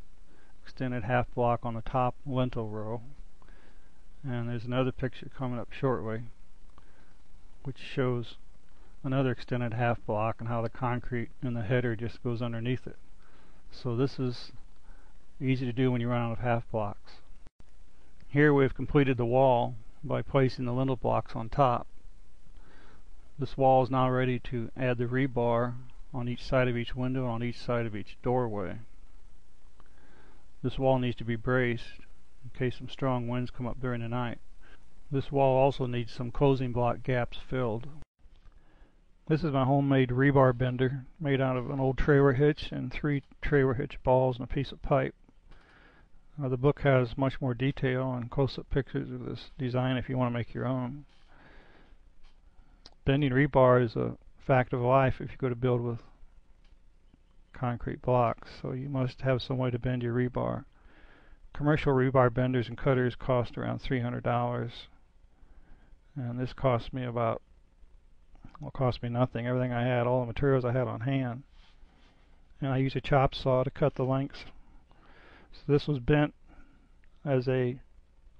extended half block on the top lintel row. And there's another picture coming up shortly which shows another extended half block and how the concrete in the header just goes underneath it. So this is easy to do when you run out of half blocks. Here we've completed the wall by placing the lintel blocks on top. This wall is now ready to add the rebar on each side of each window and on each side of each doorway. This wall needs to be braced in case some strong winds come up during the night. This wall also needs some closing block gaps filled. This is my homemade rebar bender made out of an old trailer hitch and three trailer hitch balls and a piece of pipe. Uh, the book has much more detail and close-up pictures of this design if you want to make your own. Bending rebar is a fact of life if you go to build with concrete blocks, so you must have some way to bend your rebar. Commercial rebar benders and cutters cost around $300 and this cost me about well cost me nothing. Everything I had all the materials I had on hand. And I used a chop saw to cut the lengths. So this was bent as a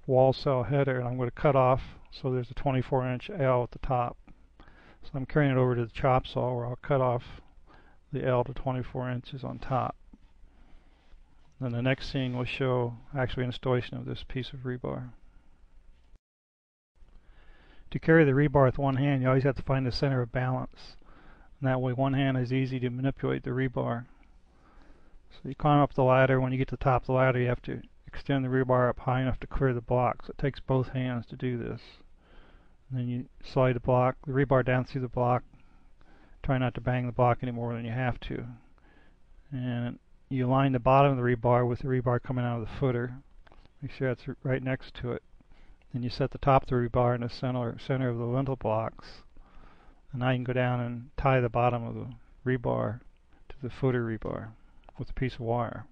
wall cell header and I'm going to cut off so there's a 24 inch L at the top. So I'm carrying it over to the chop saw where I'll cut off the L to 24 inches on top. Then the next scene will show actually installation of this piece of rebar to carry the rebar with one hand, you always have to find the center of balance. And that way one hand is easy to manipulate the rebar. So you climb up the ladder. When you get to the top of the ladder, you have to extend the rebar up high enough to clear the blocks. It takes both hands to do this. And then you slide the block, the rebar down through the block. Try not to bang the block any more than you have to. And you line the bottom of the rebar with the rebar coming out of the footer. Make sure that's right next to it. Then you set the top of the rebar in the center, center of the lintel blocks. And now you can go down and tie the bottom of the rebar to the footer rebar with a piece of wire.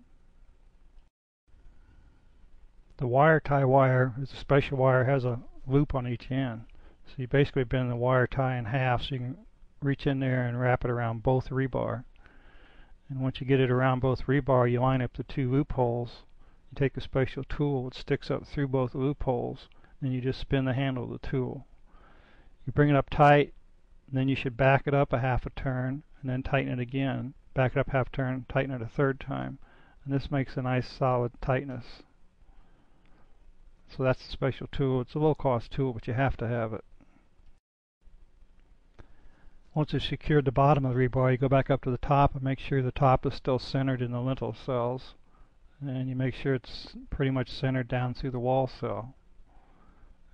The wire tie wire is a special wire, has a loop on each end. So you basically bend the wire tie in half so you can reach in there and wrap it around both rebar. And once you get it around both rebar, you line up the two loopholes. You take a special tool, it sticks up through both loopholes, and you just spin the handle of the tool. You bring it up tight, then you should back it up a half a turn, and then tighten it again. Back it up half turn, tighten it a third time. And this makes a nice solid tightness. So that's a special tool. It's a low cost tool, but you have to have it. Once you've secured the bottom of the rebar, you go back up to the top and make sure the top is still centered in the lintel cells. And you make sure it's pretty much centered down through the wall cell.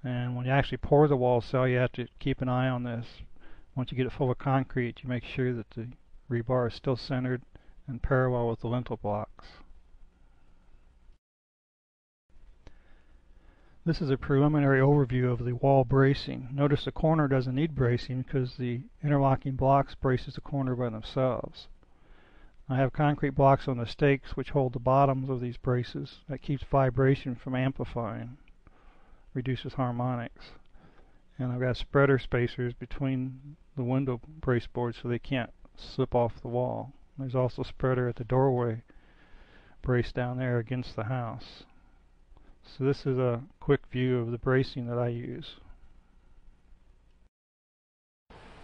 And when you actually pour the wall cell, you have to keep an eye on this. Once you get it full of concrete, you make sure that the rebar is still centered and parallel with the lintel blocks. This is a preliminary overview of the wall bracing. Notice the corner doesn't need bracing because the interlocking blocks braces the corner by themselves. I have concrete blocks on the stakes which hold the bottoms of these braces. That keeps vibration from amplifying, reduces harmonics. And I've got spreader spacers between the window brace boards so they can't slip off the wall. There's also spreader at the doorway brace down there against the house. So this is a quick view of the bracing that I use.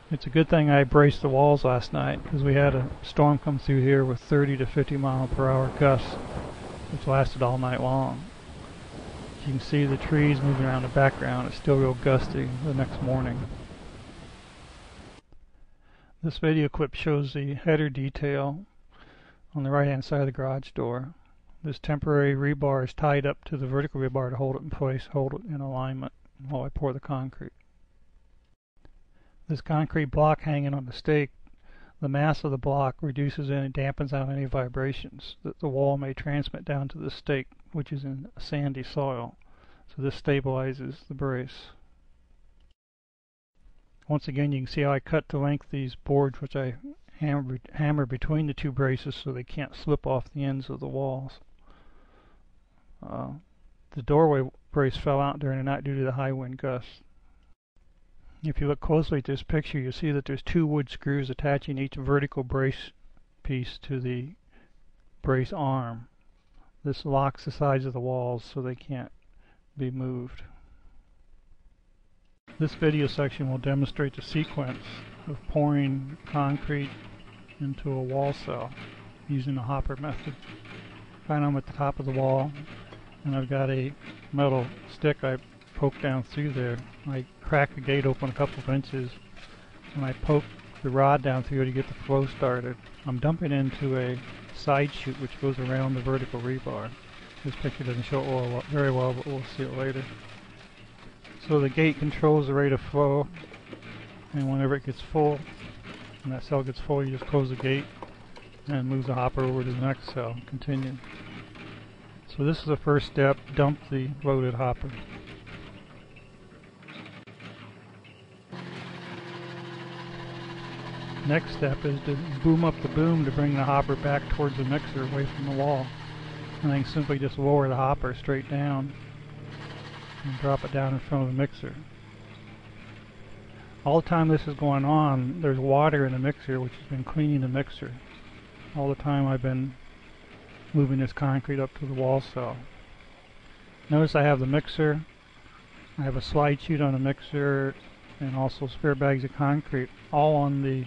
It's a good thing I braced the walls last night because we had a storm come through here with 30 to 50 mile per hour gusts which lasted all night long. You can see the trees moving around the background. It's still real gusty the next morning. This video clip shows the header detail on the right hand side of the garage door. This temporary rebar is tied up to the vertical rebar to hold it in place, hold it in alignment while I pour the concrete. This concrete block hanging on the stake, the mass of the block reduces and dampens out any vibrations that the wall may transmit down to the stake, which is in sandy soil. So this stabilizes the brace. Once again, you can see how I cut to length these boards, which I hammer, hammer between the two braces so they can't slip off the ends of the walls. Uh, the doorway brace fell out during the night due to the high wind gusts. If you look closely at this picture, you'll see that there's two wood screws attaching each vertical brace piece to the brace arm. This locks the sides of the walls so they can't be moved. This video section will demonstrate the sequence of pouring concrete into a wall cell using the hopper method. Find them at the top of the wall and I've got a metal stick I poke down through there. I crack the gate open a couple of inches and I poke the rod down through to get the flow started. I'm dumping into a side chute which goes around the vertical rebar. This picture doesn't show it very well, but we'll see it later. So the gate controls the rate of flow, and whenever it gets full, and that cell gets full, you just close the gate and move the hopper over to the next cell. Continue. So this is the first step, dump the loaded hopper. Next step is to boom up the boom to bring the hopper back towards the mixer away from the wall. And then simply just lower the hopper straight down and drop it down in front of the mixer. All the time this is going on, there's water in the mixer which has been cleaning the mixer. All the time I've been moving this concrete up to the wall cell. Notice I have the mixer, I have a slide chute on the mixer, and also spare bags of concrete, all on the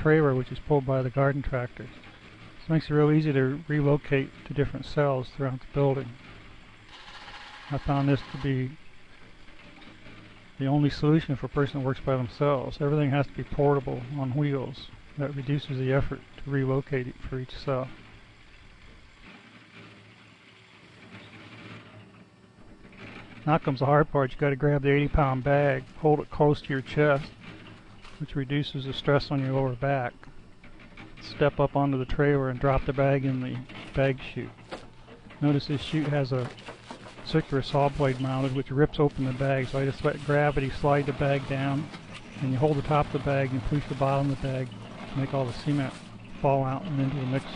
trailer which is pulled by the garden tractor. This makes it real easy to relocate to different cells throughout the building. I found this to be the only solution for a person that works by themselves. Everything has to be portable on wheels. That reduces the effort to relocate it for each cell. Now comes the hard part. You got to grab the 80 pound bag, hold it close to your chest, which reduces the stress on your lower back. Step up onto the trailer and drop the bag in the bag chute. Notice this chute has a circular saw blade mounted which rips open the bag. So I just let gravity slide the bag down and you hold the top of the bag and push the bottom of the bag to make all the cement fall out and into the mixer.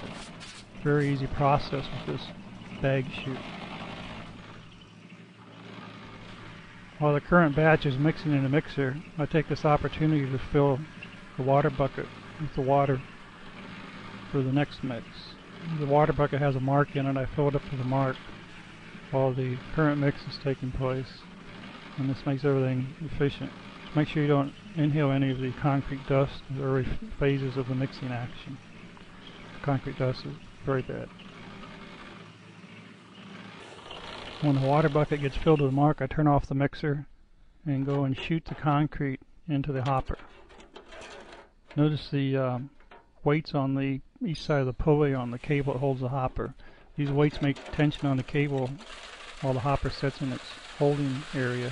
Very easy process with this bag chute. While the current batch is mixing in the mixer, I take this opportunity to fill the water bucket with the water for the next mix. The water bucket has a mark in it. I fill it up to the mark while the current mix is taking place. And this makes everything efficient. Make sure you don't inhale any of the concrete dust the early phases of the mixing action. Concrete dust is very bad. When the water bucket gets filled to the mark, I turn off the mixer and go and shoot the concrete into the hopper. Notice the um, weights on the each side of the pulley on the cable that holds the hopper. These weights make tension on the cable while the hopper sits in its holding area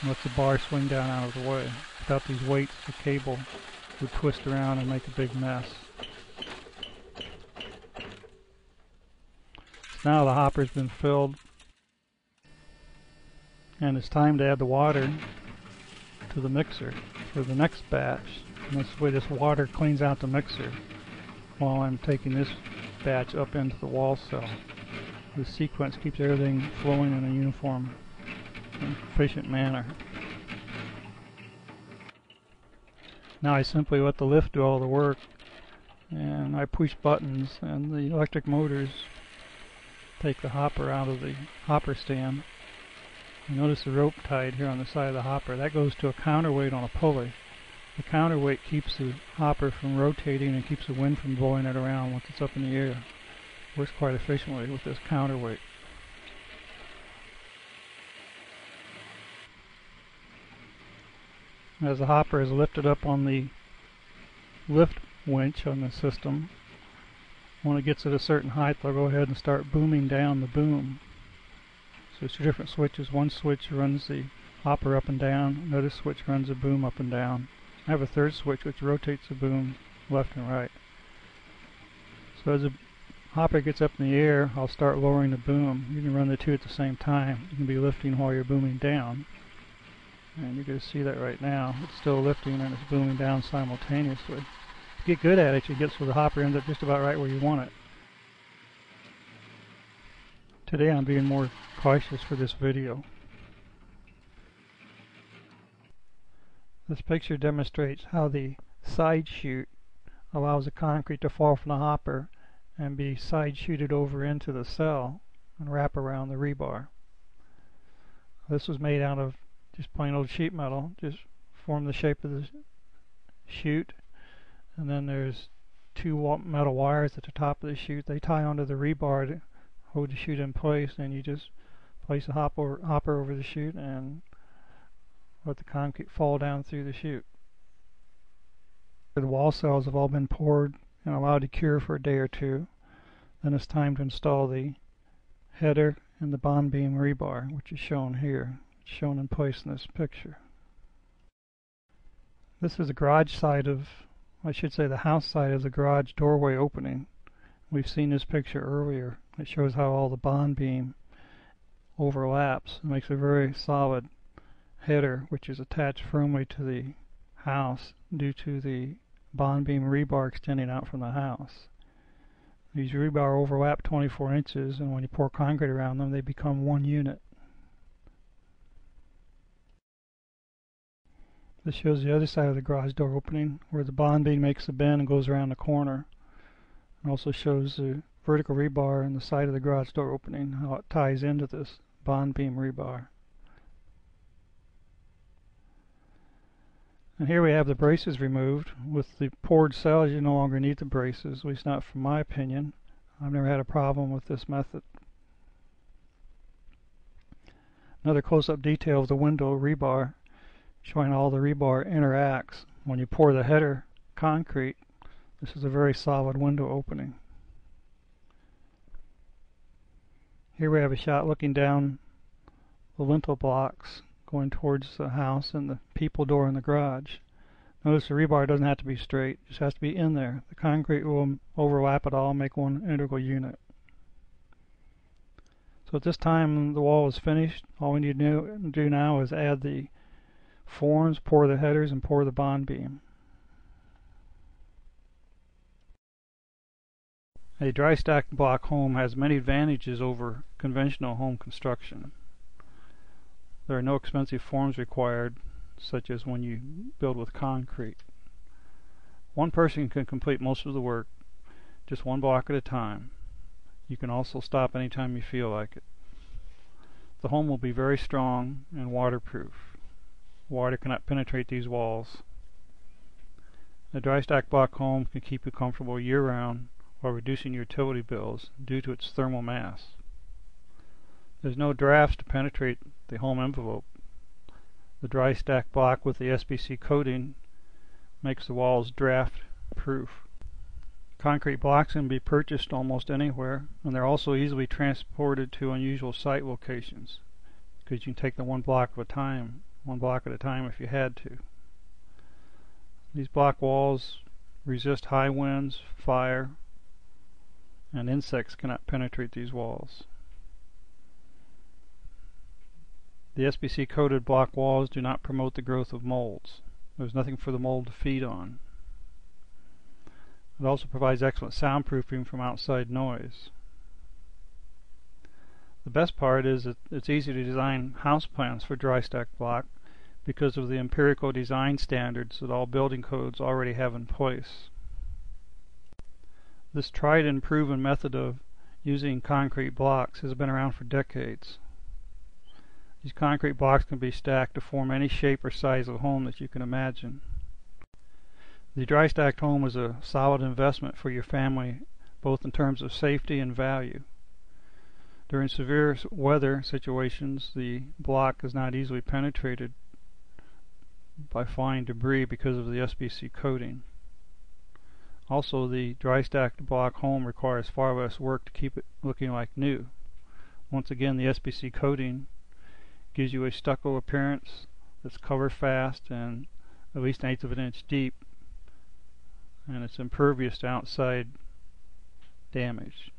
and lets the bar swing down out of the way. Without these weights, the cable would twist around and make a big mess. Now the hopper's been filled and it's time to add the water to the mixer for the next batch. And this way this water cleans out the mixer while I'm taking this batch up into the wall cell. The sequence keeps everything flowing in a uniform and efficient manner. Now I simply let the lift do all the work and I push buttons and the electric motors take the hopper out of the hopper stand you notice the rope tied here on the side of the hopper. That goes to a counterweight on a pulley. The counterweight keeps the hopper from rotating and keeps the wind from blowing it around once it's up in the air. Works quite efficiently with this counterweight. As the hopper is lifted up on the lift winch on the system, when it gets at a certain height, they'll go ahead and start booming down the boom. So two different switches. One switch runs the hopper up and down. Another switch runs the boom up and down. I have a third switch which rotates the boom left and right. So as the hopper gets up in the air, I'll start lowering the boom. You can run the two at the same time. You can be lifting while you're booming down. And you're going to see that right now. It's still lifting and it's booming down simultaneously. If you get good at it, you get so the hopper ends up just about right where you want it. Today I'm being more cautious for this video. This picture demonstrates how the side chute allows the concrete to fall from the hopper and be side chuted over into the cell and wrap around the rebar. This was made out of just plain old sheet metal, just form the shape of the chute and then there's two metal wires at the top of the chute. They tie onto the rebar hold the chute in place and you just place the hopper, hopper over the chute and let the concrete fall down through the chute. The wall cells have all been poured and allowed to cure for a day or two. Then it's time to install the header and the bond beam rebar, which is shown here, it's shown in place in this picture. This is the garage side of, I should say the house side of the garage doorway opening. We've seen this picture earlier. It shows how all the bond beam overlaps. It makes a very solid header which is attached firmly to the house due to the bond beam rebar extending out from the house. These rebar overlap 24 inches and when you pour concrete around them they become one unit. This shows the other side of the garage door opening where the bond beam makes a bend and goes around the corner. Also shows the vertical rebar in the side of the garage door opening, how it ties into this bond beam rebar. And here we have the braces removed. With the poured cells you no longer need the braces, at least not from my opinion. I've never had a problem with this method. Another close-up detail of the window rebar showing all the rebar interacts. When you pour the header concrete, this is a very solid window opening. Here we have a shot looking down the lintel blocks going towards the house and the people door in the garage. Notice the rebar doesn't have to be straight, it just has to be in there. The concrete will overlap it all make one integral unit. So at this time the wall is finished. All we need to do now is add the forms, pour the headers, and pour the bond beam. A dry stack block home has many advantages over conventional home construction. There are no expensive forms required, such as when you build with concrete. One person can complete most of the work, just one block at a time. You can also stop anytime you feel like it. The home will be very strong and waterproof. Water cannot penetrate these walls. A dry stack block home can keep you comfortable year round while reducing utility bills due to its thermal mass. There's no drafts to penetrate the home envelope. The dry stack block with the SBC coating makes the walls draft proof. Concrete blocks can be purchased almost anywhere, and they're also easily transported to unusual site locations because you can take them one block at a time, one block at a time if you had to. These block walls resist high winds, fire, and insects cannot penetrate these walls. The SBC coated block walls do not promote the growth of molds. There's nothing for the mold to feed on. It also provides excellent soundproofing from outside noise. The best part is that it's easy to design house plans for dry stack block because of the empirical design standards that all building codes already have in place. This tried and proven method of using concrete blocks has been around for decades. These concrete blocks can be stacked to form any shape or size of home that you can imagine. The dry stacked home is a solid investment for your family, both in terms of safety and value. During severe weather situations, the block is not easily penetrated by flying debris because of the SBC coating. Also, the dry stacked block home requires far less work to keep it looking like new. Once again, the SBC coating gives you a stucco appearance that's cover fast and at least an eighth of an inch deep and it's impervious to outside damage.